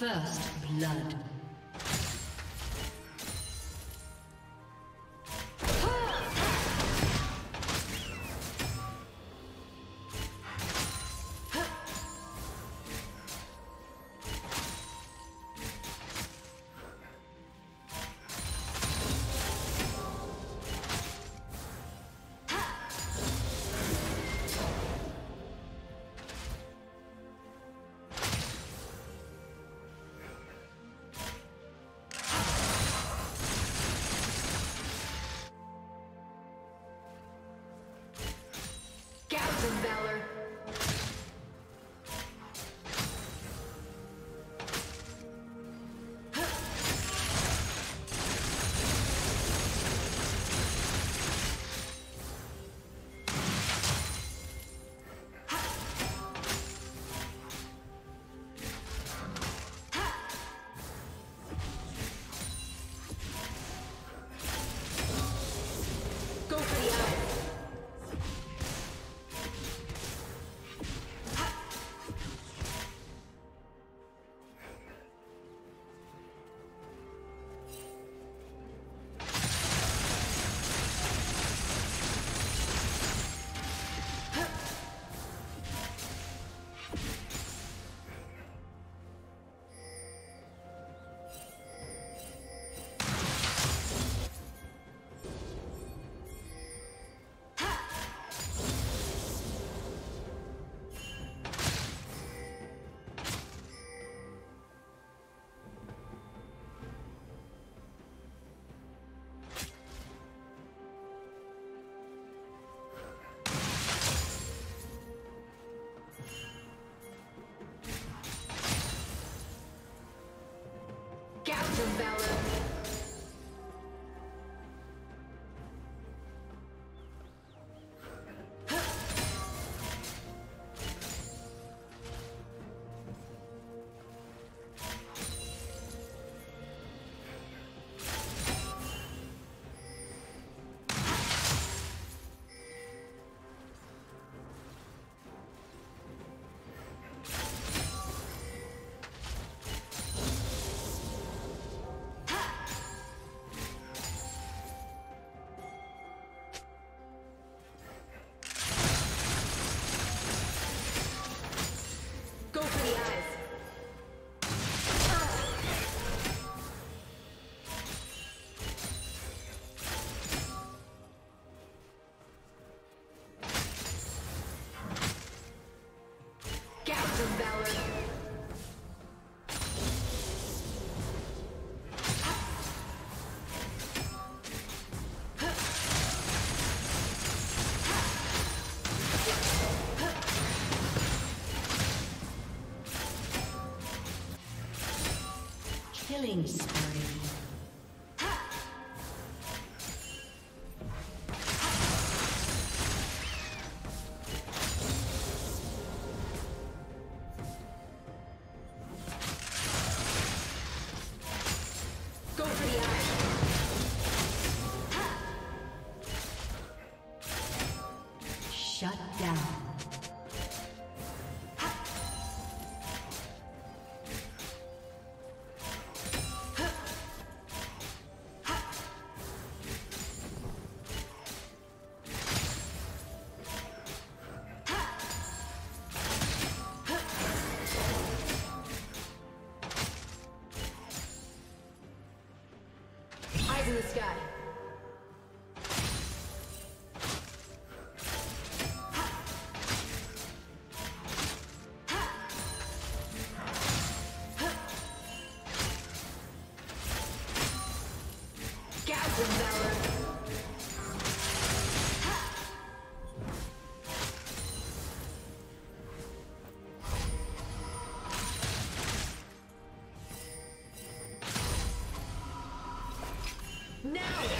First blood. valor. Killing spree. Now!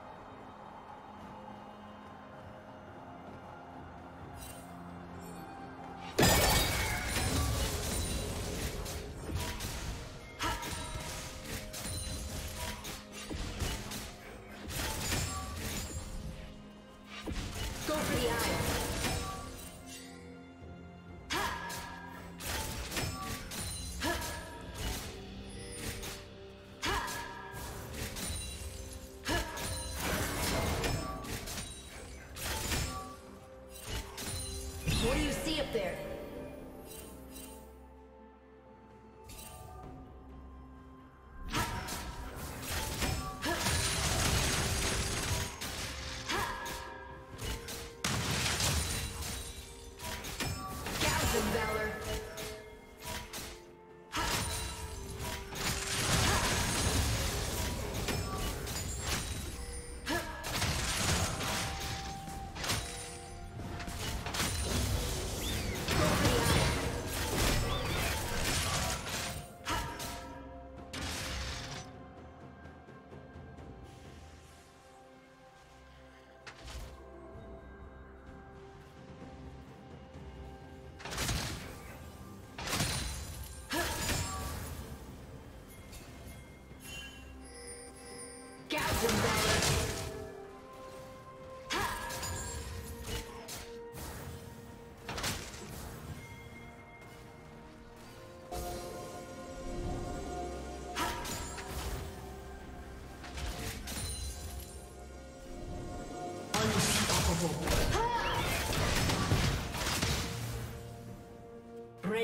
up there?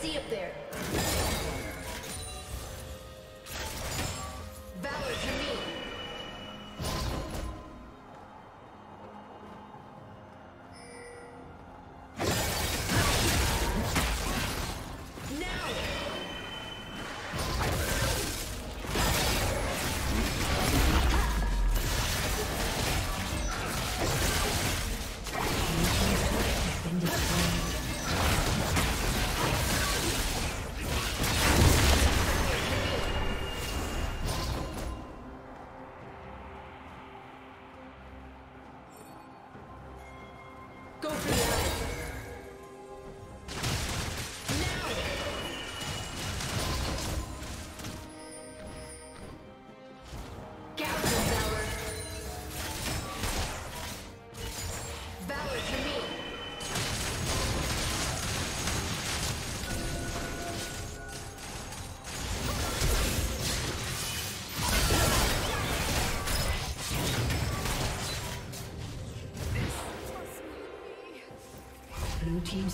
See up there?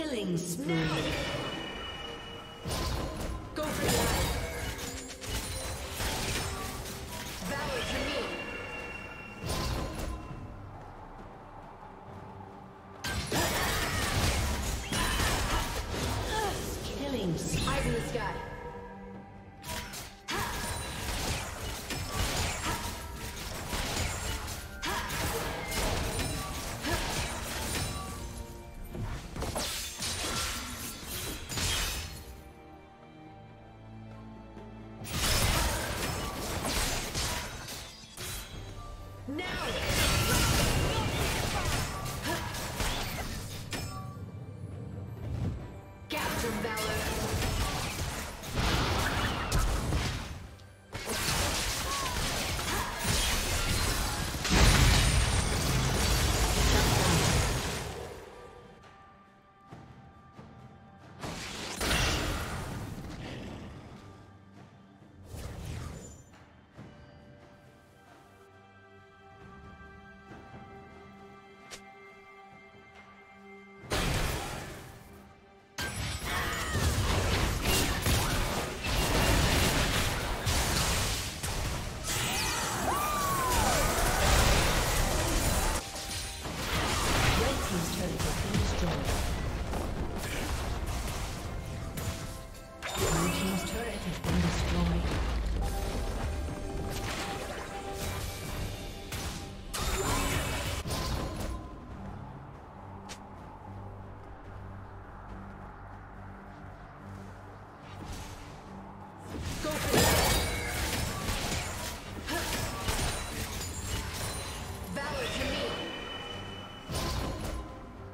Killing spree.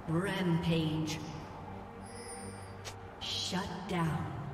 Rampage. Shut down.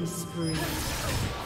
Killing spree.